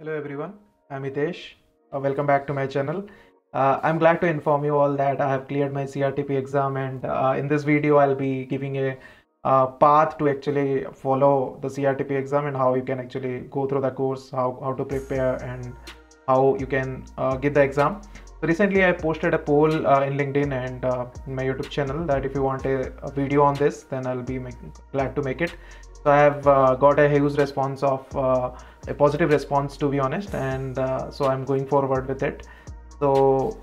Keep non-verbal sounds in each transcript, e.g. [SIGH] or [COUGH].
Hello everyone, I'm Hitesh. Uh, welcome back to my channel. Uh, I'm glad to inform you all that I have cleared my CRTP exam and uh, in this video I'll be giving a uh, path to actually follow the CRTP exam and how you can actually go through the course, how, how to prepare and how you can uh, get the exam. So recently I posted a poll uh, in LinkedIn and in my YouTube channel that if you want a, a video on this then I'll be make, glad to make it. So I have got a huge response of a positive response to be honest and uh, so I'm going forward with it. So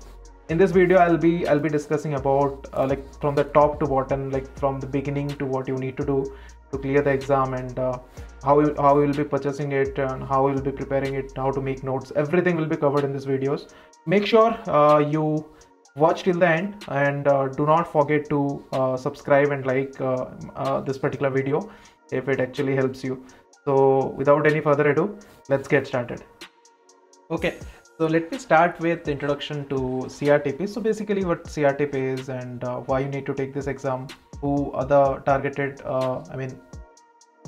in this video I'll be I'll be discussing about uh, like from the top to bottom like from the beginning to what you need to do to clear the exam and uh, how you how you will be purchasing it and how you will be preparing it how to make notes. Everything will be covered in these videos. Make sure uh, you watch till the end and uh, do not forget to uh, subscribe and like uh, this particular video if it actually helps you so without any further ado let's get started. Okay so let me start with the introduction to crtp so basically what crtp is and uh, why you need to take this exam who are the targeted uh, i mean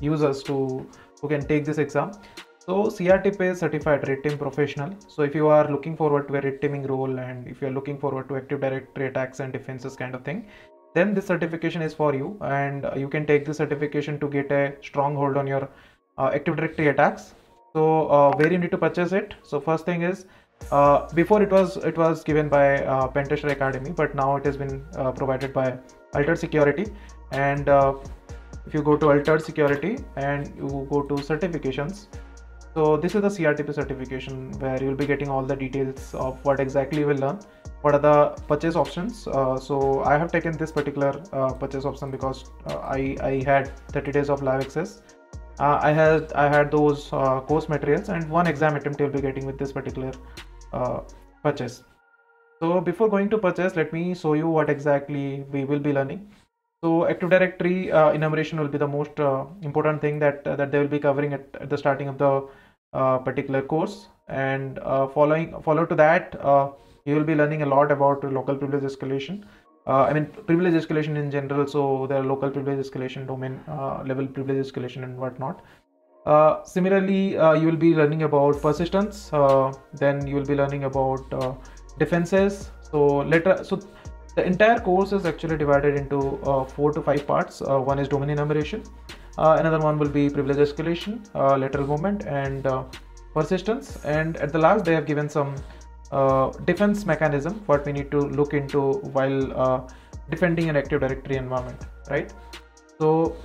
users to who can take this exam. So crtp is certified red team professional. So if you are looking forward to a red teaming role and if you are looking forward to active directory attacks and defenses kind of thing then this certification is for you and uh, you can take this certification to get a stronghold on your active directory attacks. So uh, where you need to purchase it? So first thing is uh, before it was it was given by uh, pentester academy but now it has been uh, provided by altered security. And uh, if you go to altered security and you go to certifications so this is the crtp certification where you'll be getting all the details of what exactly you will learn what are the purchase options. Uh, so i have taken this particular uh, purchase option because uh, i i had 30 days of live access uh, I had I had those uh, course materials and one exam attempt you'll be getting with this particular uh, purchase. So before going to purchase, let me show you what exactly we will be learning. So Active Directory uh, enumeration will be the most uh, important thing that uh, that they will be covering at, at the starting of the particular course. And following follow to that, you will be learning a lot about local privilege escalation. Uh, I mean privilege escalation in general. So there are local privilege escalation, domain uh, level privilege escalation, and whatnot. Uh, similarly, uh, you will be learning about persistence. Uh, then you will be learning about uh, defenses. So later, so the entire course is actually divided into four to five parts. One is domain enumeration. Another one will be privilege escalation, lateral movement, and persistence. And at the last, they have given some uh, defense mechanism what we need to look into while uh, defending an active directory environment right? So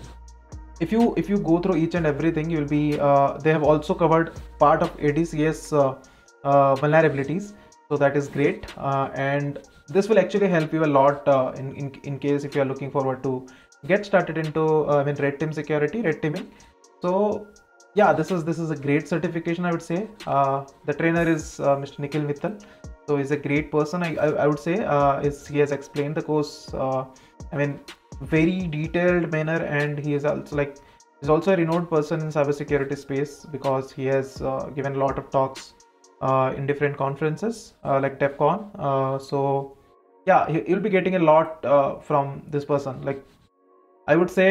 if you if you go through each and everything you will be uh, they have also covered part of adcs uh, uh, vulnerabilities. So that is great. And this will actually help you a lot in, in in case if you are looking forward to get started into i mean red team security red teaming. So yeah this is this is a great certification i would say. Uh, the trainer is uh, mr nikhil mittal. So he's a great person. I i, I would say uh, is he has explained the course uh, i mean very detailed manner. And he is also like he's also a renowned person in cybersecurity space because he has uh, given a lot of talks in different conferences like defcon so yeah you'll be getting a lot from this person. Like i would say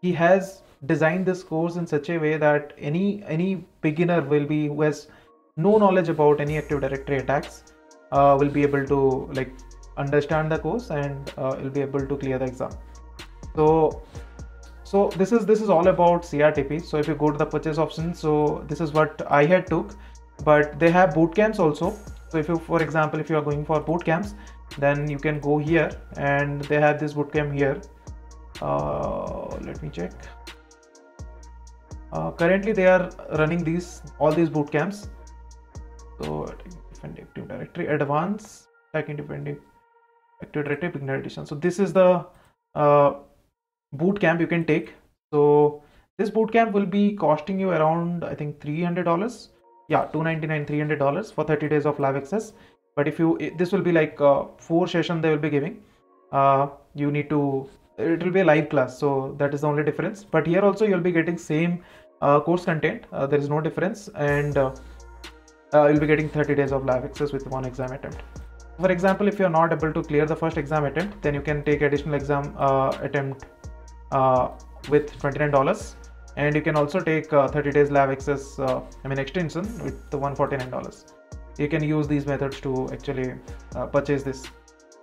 he has designed this course in such a way that any any beginner will be who has no knowledge about any active directory attacks uh, will be able to like understand the course and uh, will be able to clear the exam. So so this is this is all about crtp so if you go to the purchase option so this is what i had took but they have boot camps also. So if you for example if you are going for boot camps then you can go here and they have this boot camp here. Uh, let me check uh, currently they are running these all these boot camps. So active directory advanced like independent active directory beginner edition. So this is the uh, boot camp you can take. So this boot camp will be costing you around i think 300 dollars. Yeah 299 300 dollars for 30 days of live access. But if you this will be like uh, four session they will be giving. Uh, you need to it will be a live class. So that is the only difference. But here also you'll be getting same course content uh, there is no difference and uh, uh, you'll be getting 30 days of live access with one exam attempt. For example if you're not able to clear the first exam attempt then you can take additional exam uh, attempt uh, with $29 and you can also take uh, 30 days lab access uh, i mean extension with the 149 dollars. You can use these methods to actually uh, purchase this.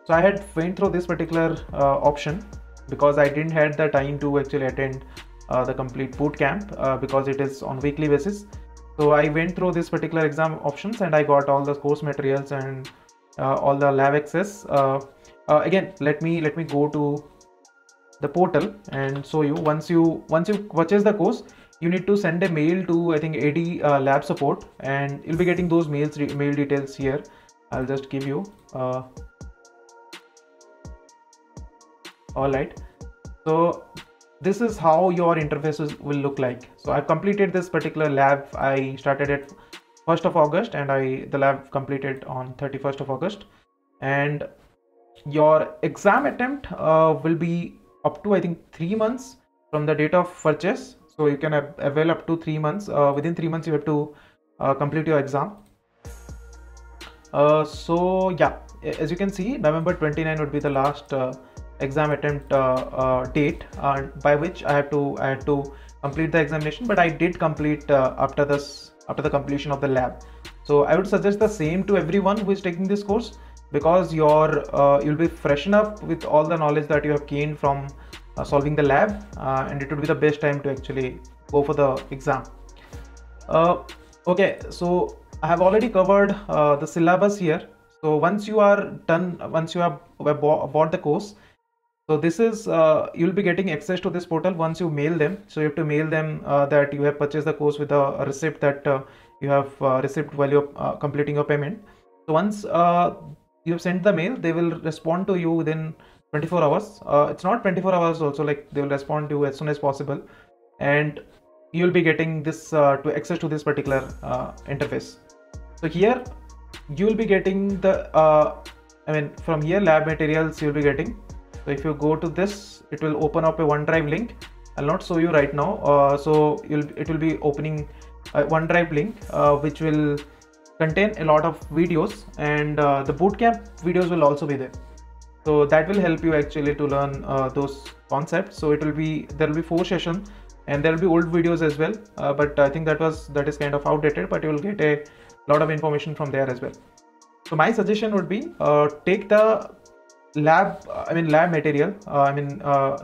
So i had went through this particular uh, option because i didn't had the time to actually attend uh, the complete boot camp uh, because it is on weekly basis. So i went through this particular exam options and i got all the course materials and all the lab access. Again let me let me go to the portal and show you. Once you once you purchase the course you need to send a mail to i think ad uh, lab support and you'll be getting those mails mail details here. I'll just give you uh, all right. So this is how your interfaces will look like so i've completed this particular lab i started it 1st of august and i the lab completed on 31st of august and your exam attempt uh, will be up to I think three months from the date of purchase. So you can avail up to three months. Uh, within three months, you have to uh, complete your exam. Uh, so yeah, as you can see, November 29 would be the last uh, exam attempt uh, uh, date by which I have to I had to complete the examination. But I did complete after this after the completion of the lab. So I would suggest the same to everyone who is taking this course because you're uh, you'll be freshen up with all the knowledge that you have gained from uh, solving the lab uh, and it would be the best time to actually go for the exam uh, okay so i have already covered uh, the syllabus here so once you are done once you have bought the course so this is uh, you'll be getting access to this portal once you mail them. So you have to mail them that you have purchased the course with a, receipt that you have received while you're completing your payment. So once you have sent the mail they will respond to you within 24 hours. Uh, it's not 24 hours also like they will respond to you as soon as possible. And you'll be getting this uh, to access to this particular uh, interface. So here you will be getting the uh, i mean from here lab materials you'll be getting so if you go to this it will open up a onedrive link. I'll not show you right now. Uh, so it will be opening a onedrive link uh, which will contain a lot of videos and uh, the bootcamp videos will also be there. So that will help you actually to learn uh, those concepts. So it will be there will be four sessions and there will be old videos as well. Uh, but i think that was that is kind of outdated but you will get a lot of information from there as well. So my suggestion would be uh, take the lab i mean lab material uh, i mean uh,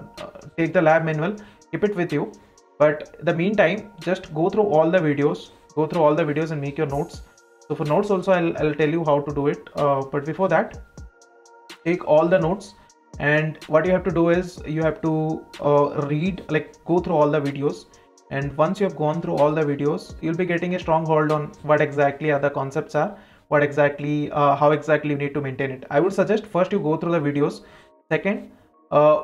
take the lab manual keep it with you. But the meantime just go through all the videos go through all the videos and make your notes. So for notes also I'll, I'll tell you how to do it. Uh, but before that take all the notes. And what you have to do is you have to uh, read like go through all the videos. And once you have gone through all the videos you'll be getting a strong hold on what exactly the concepts are what exactly uh, how exactly you need to maintain it. I would suggest first you go through the videos. Second uh,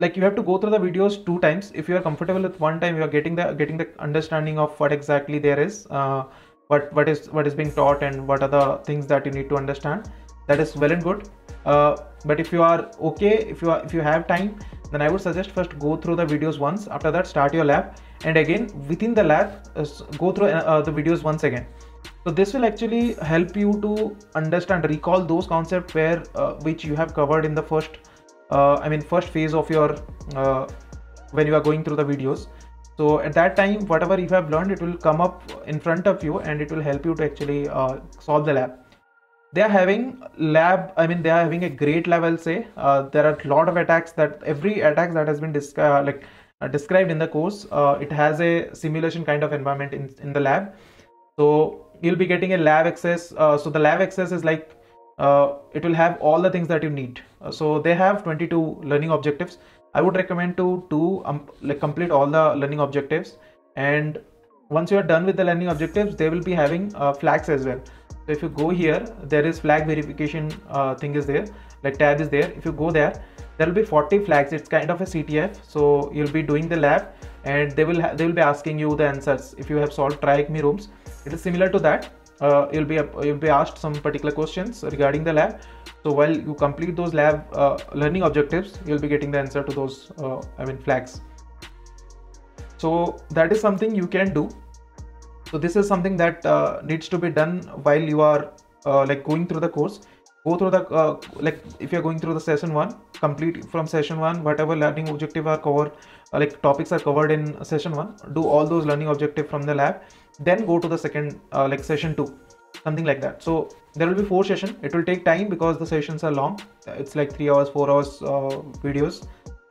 like you have to go through the videos two times. If you are comfortable with one time you are getting the getting the understanding of what exactly there is uh, what what is what is being taught and what are the things that you need to understand. That is well and good. Uh, but if you are okay if you are if you have time then i would suggest first go through the videos once. After that start your lab. And again within the lab uh, go through uh, the videos once again so this will actually help you to understand recall those concepts where uh, which you have covered in the first uh, i mean first phase of your when you are going through the videos. So at that time whatever you have learned it will come up in front of you and it will help you to actually uh, solve the lab. They are having lab i mean they are having a great level say. Uh, there are a lot of attacks that every attack that has been uh, like uh, described in the course uh, it has a simulation kind of environment in, in the lab. So you'll be getting a lab access uh, so the lab access is like it will have all the things that you need. So they have 22 learning objectives. I would recommend to to um, like complete all the learning objectives. And once you are done with the learning objectives they will be having uh, flags as well. So if you go here there is flag verification uh, thing is there like tab is there. If you go there there will be 40 flags. It's kind of a ctf so you'll be doing the lab and they will they will be asking you the answers. If you have solved TryHackMe rooms it is similar to that. Uh, you'll be you'll be asked some particular questions regarding the lab. So while you complete those lab uh, learning objectives you'll be getting the answer to those uh, i mean flags. So that is something you can do. So this is something that uh, needs to be done while you are uh, like going through the course go through the uh, like if you're going through the session one complete from session one whatever learning objective are covered uh, like topics are covered in session one do all those learning objective from the lab then go to the second uh, like session two something like that. So there will be four session. It will take time because the sessions are long. It's like three hours four hours uh, videos.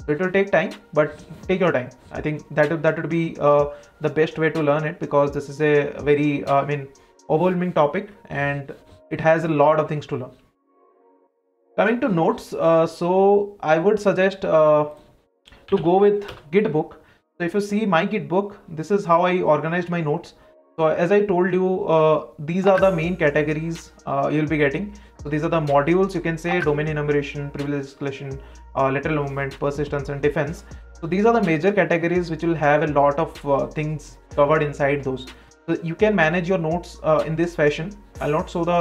It will take time but take your time. I think that that would be uh, the best way to learn it because this is a very uh, i mean overwhelming topic and it has a lot of things to learn coming to notes uh, so i would suggest uh, to go with gitbook. So if you see my gitbook this is how i organized my notes. So as i told you uh, these are the main categories uh, you'll be getting. So these are the modules you can say domain enumeration privilege escalation uh, lateral movement persistence and defense. So these are the major categories which will have a lot of uh, things covered inside those. So you can manage your notes in this fashion. I'll not show the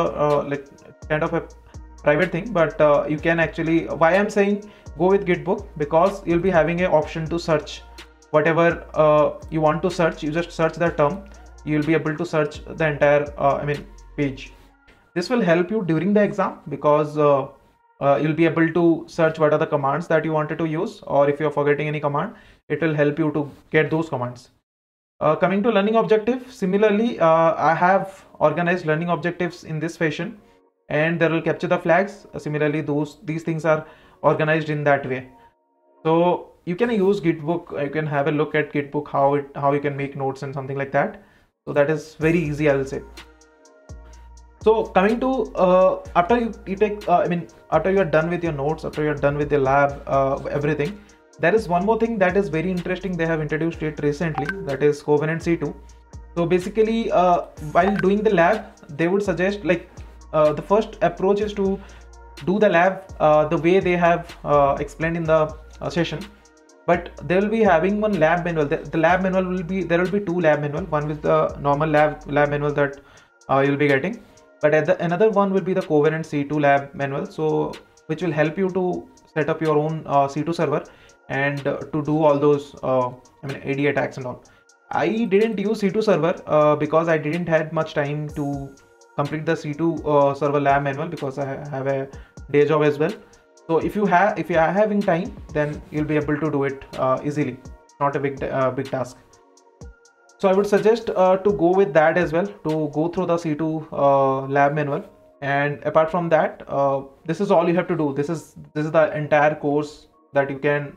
like kind of a private thing but uh, you can actually why i'm saying go with gitbook because you'll be having an option to search whatever uh, you want to search. You just search the term you'll be able to search the entire uh, i mean page. This will help you during the exam because uh, uh, you'll be able to search what are the commands that you wanted to use or if you're forgetting any command it will help you to get those commands. Uh, coming to learning objective similarly i have organized learning objectives in this fashion and they will capture the flags. Similarly those these things are organized in that way. So you can use gitbook you can have a look at gitbook how it how you can make notes and something like that. So that is very easy i will say. So coming to uh, after you, you take uh, i mean after you're done with your notes after you're done with the lab uh, everything there is one more thing that is very interesting they have introduced it recently that is covenant c2 so basically uh, while doing the lab they would suggest like uh, the first approach is to do the lab uh, the way they have uh, explained in the uh, session. But they will be having one lab manual. The, the, lab manual will be there will be two lab manual. One with the normal lab lab manual that uh, you'll be getting. But the, another one will be the covenant c2 lab manual so which will help you to set up your own c2 server and to do all those i mean ad attacks and all. I didn't use c2 server because i didn't had much time to complete the C2 uh, server lab manual because I have a day job as well. So if you have if you are having time, then you'll be able to do it uh, easily. Not a big uh, big task. So I would suggest uh, to go with that as well to go through the C2 uh, lab manual. And apart from that, uh, this is all you have to do. This is this is the entire course that you can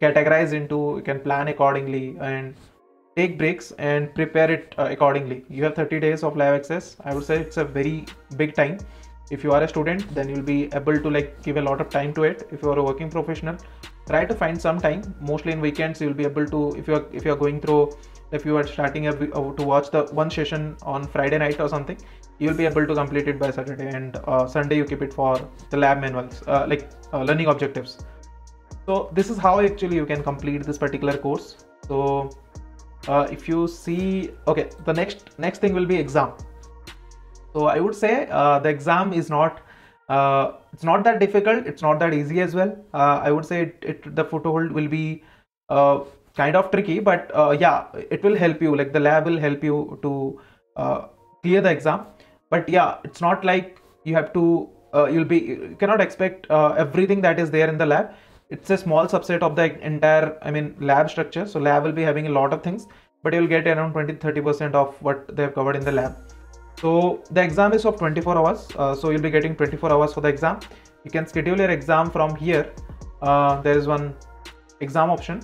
categorize into. You can plan accordingly and take breaks and prepare it uh, accordingly. You have 30 days of live access. I would say it's a very big time. If you are a student then you'll be able to like give a lot of time to it. If you are a working professional try to find some time. Mostly in weekends you'll be able to if you're if you're going through if you are starting a, uh, to watch the one session on friday night or something you'll be able to complete it by saturday. And uh, sunday you keep it for the lab manuals uh, like uh, learning objectives. So this is how actually you can complete this particular course. So uh, if you see okay the next next thing will be exam. So i would say uh, the exam is not uh, it's not that difficult it's not that easy as well. Uh, i would say it, it, the foothold will be uh, kind of tricky but uh, yeah it will help you like the lab will help you to clear the exam. But yeah it's not like you have to you'll be you cannot expect everything that is there in the lab it's a small subset of the entire i mean lab structure. So lab will be having a lot of things but you'll get around 20 30 percent of what they have covered in the lab. So the exam is of 24 hours. Uh, so you'll be getting 24 hours for the exam. You can schedule your exam from here. Uh, there is one exam option.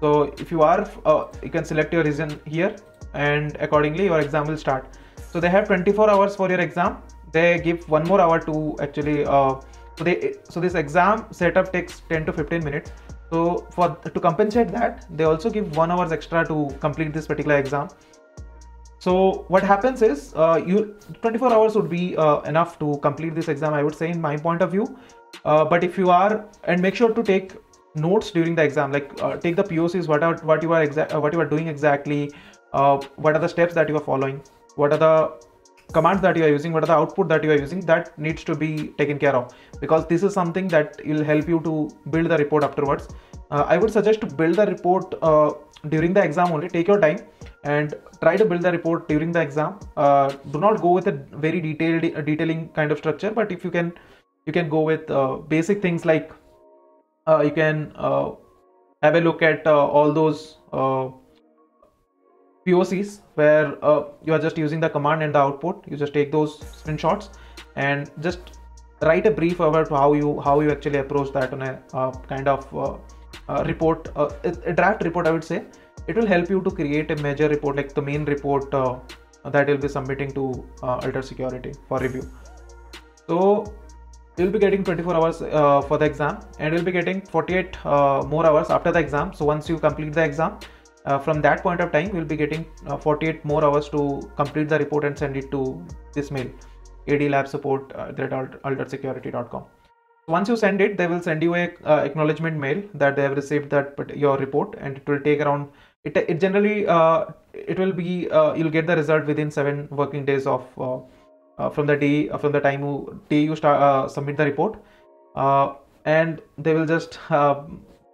So if you are uh, you can select your region here and accordingly your exam will start. So they have 24 hours for your exam. They give one more hour to actually uh, so they so this exam setup takes 10 to 15 minutes. So for to compensate that they also give one hours extra to complete this particular exam. So what happens is uh, you 24 hours would be uh, enough to complete this exam i would say in my point of view. Uh, but if you are and make sure to take notes during the exam like uh, take the pocs what are what you are exact uh, what you are doing exactly uh, what are the steps that you are following what are the commands that you are using what are the output that you are using that needs to be taken care of because this is something that will help you to build the report afterwards uh, I would suggest to build the report uh, during the exam only. Take your time and try to build the report during the exam. Uh, do not go with a very detailed uh, detailing kind of structure, but if you can, you can go with uh, basic things like uh, you can have a look at all those POCs where you are just using the command and the output. You just take those screenshots and just write a brief about how you how you actually approach that on a kind of uh, report, uh, a draft report, I would say, it will help you to create a major report like the main report uh, that you'll be submitting to uh, Altered Security for review. So you'll be getting 24 hours uh, for the exam and you'll be getting 48 uh, more hours after the exam. So once you complete the exam, from that point of time, you'll be getting 48 more hours to complete the report and send it to this mail adlabsupport at alteredsecurity.com once you send it they will send you a uh, acknowledgement mail that they have received that your report and it will take around it, it generally uh, it will be uh, you'll get the result within seven working days of uh, uh, from the day uh, from the time you day you start submit the report. And they will just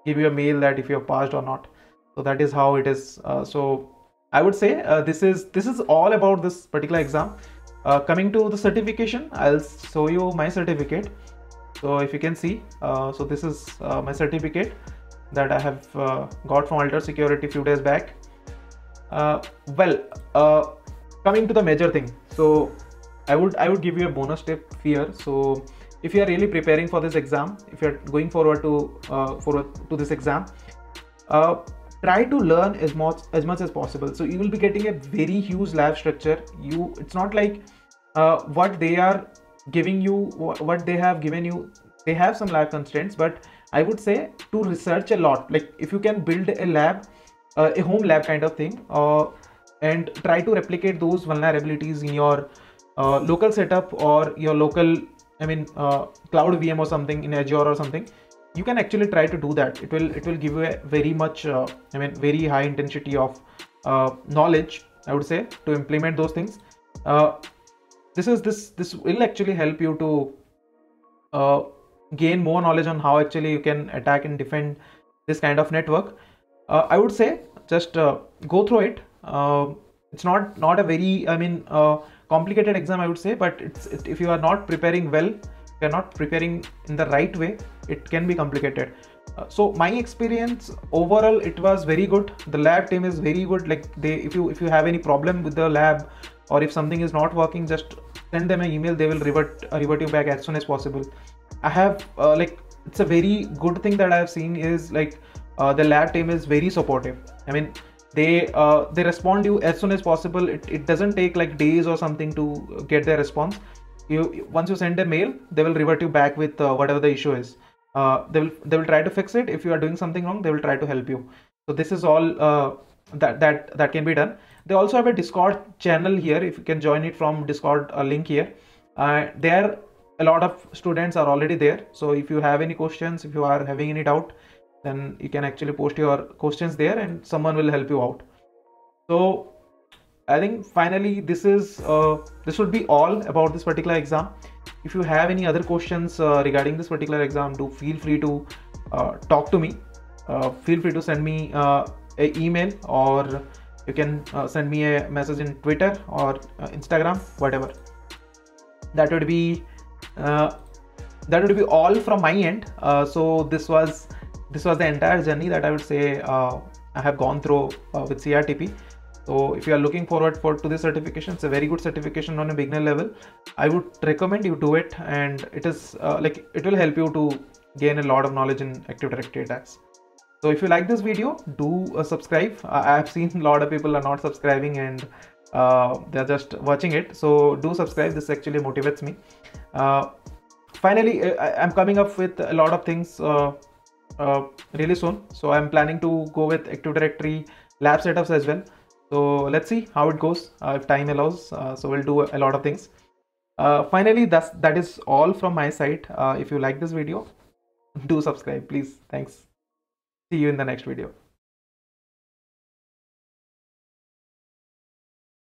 give you a mail that if you have passed or not so that is how it is so i would say this is this is all about this particular exam. Coming to the certification i'll show you my certificate. So if you can see uh, so this is uh, my certificate that I have uh, got from Altered Security few days back. Well coming to the major thing. So I would I would give you a bonus tip here. So if you are really preparing for this exam if you are going forward to uh, forward to this exam uh, try to learn as much as much as possible. So you will be getting a very huge lab structure. You it's not like uh, what they are giving you what they have given you. They have some lab constraints but i would say to research a lot. Like if you can build a lab uh, a home lab kind of thing uh, and try to replicate those vulnerabilities in your uh, local setup or your local i mean uh, cloud vm or something in azure or something you can actually try to do that. It will it will give you a very much uh, i mean very high intensity of uh, knowledge i would say to implement those things. This is this this will actually help you to uh, gain more knowledge on how actually you can attack and defend this kind of network. Uh, i would say just uh, go through it. Uh, it's not not a very i mean uh, complicated exam i would say but it's it, if you are not preparing well you're not preparing in the right way it can be complicated. Uh, so my experience overall it was very good. The lab team is very good. Like they if you if you have any problem with the lab or if something is not working just send them an email. They will revert uh, revert you back as soon as possible. I have uh, like it's a very good thing that i have seen is like uh, the lab team is very supportive. I mean they uh, they respond you as soon as possible. It, it doesn't take like days or something to get their response you once you send a mail they will revert you back with uh, whatever the issue is. Uh, they will they will try to fix it. If you are doing something wrong they will try to help you. So this is all that that that can be done. They also have a discord channel here if you can join it from discord uh, link here. Uh, there a lot of students are already there. So if you have any questions if you are having any doubt then you can actually post your questions there and someone will help you out. So i think finally this is uh, this would be all about this particular exam. If you have any other questions uh, regarding this particular exam do feel free to uh, talk to me. Uh, feel free to send me uh, a email or you can uh, send me a message in twitter or uh, instagram whatever. That would be that would be all from my end. So this was this was the entire journey that i would say i have gone through with crtp so if you are looking forward for to this certification it's a very good certification on a beginner level. I would recommend you do it and it is like it will help you to gain a lot of knowledge in active directory attacks. So if you like this video do uh, subscribe. I have seen a lot of people are not subscribing and uh, they're just watching it. So do subscribe. This actually motivates me. Uh, finally uh, I, am coming up with a lot of things uh, uh, really soon. So i'm planning to go with active directory lab setups as well so let's see how it goes uh, if time allows. Uh, so we'll do a lot of things. Uh, finally that's that is all from my side. If you like this video [LAUGHS] do subscribe please. Thanks. See you in the next video.